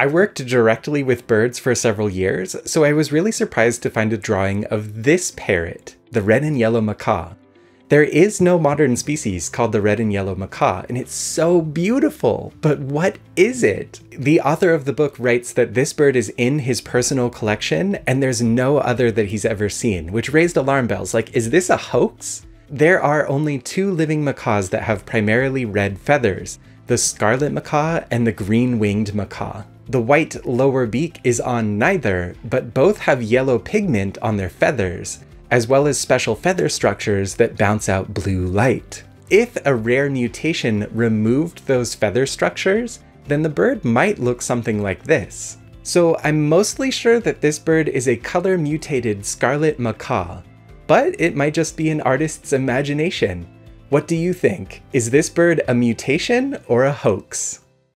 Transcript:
I worked directly with birds for several years, so I was really surprised to find a drawing of this parrot, the red and yellow macaw. There is no modern species called the red and yellow macaw, and it's so beautiful. But what is it? The author of the book writes that this bird is in his personal collection and there's no other that he's ever seen, which raised alarm bells. Like, is this a hoax? There are only two living macaws that have primarily red feathers the scarlet macaw and the green winged macaw. The white lower beak is on neither, but both have yellow pigment on their feathers as well as special feather structures that bounce out blue light. If a rare mutation removed those feather structures, then the bird might look something like this. So I'm mostly sure that this bird is a color mutated scarlet macaw, but it might just be an artist's imagination. What do you think? Is this bird a mutation or a hoax?